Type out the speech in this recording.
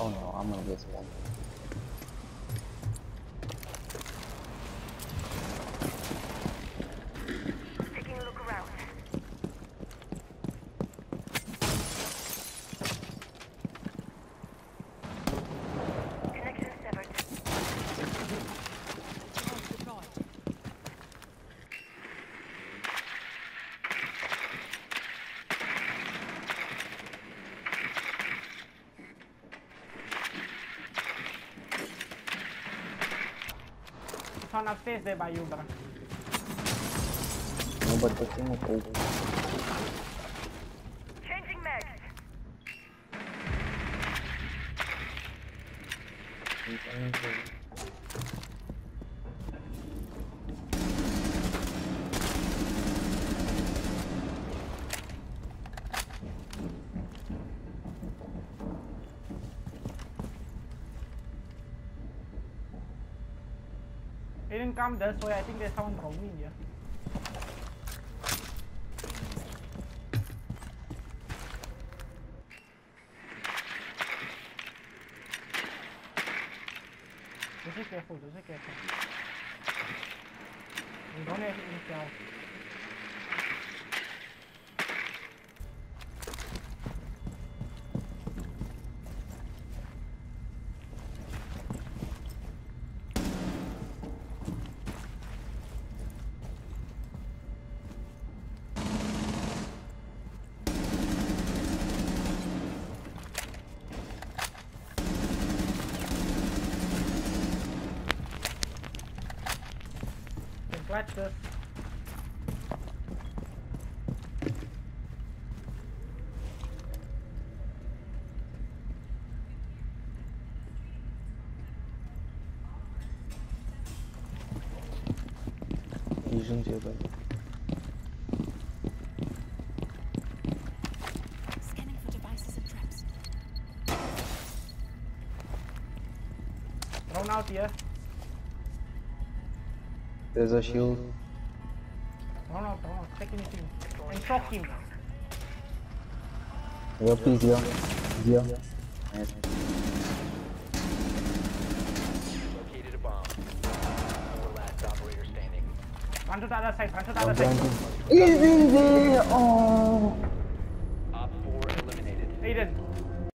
Oh no, I'm gonna get one. zona na de é Bayubra. Não bateu aqui no pouco. Changing mags. He didn't come this way. I think there's someone roaming here. Just be careful, just be careful. We don't have intel. Can clutch this. Asian table. Scanning for devices and traps. Run out here. There's a shield. Run out, run out. Take anything. And shock him. Yeah, please, yeah. Yeah. Nice. Located a bomb. Four last operator standing. Run to the other side. Run to the other side. planting. He's in there! Oh! Op 4 eliminated. Aiden.